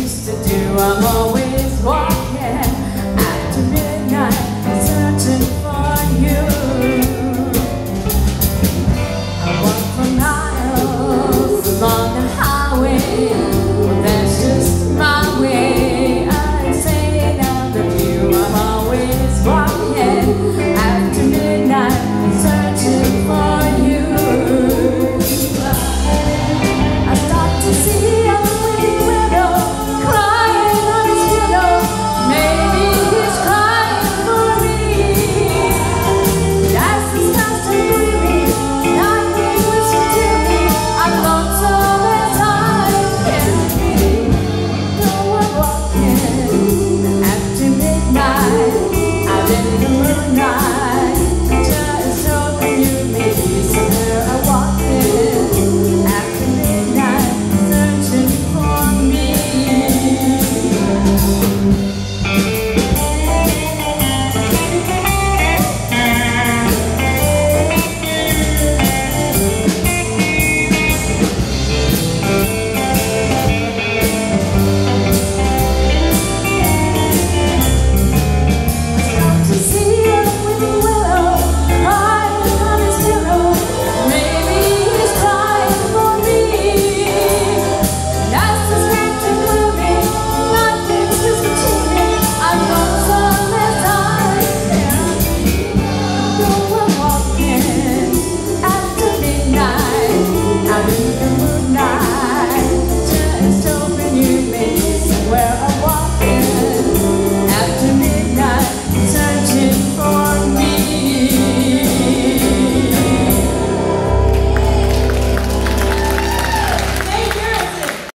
used to do. I'm always walking.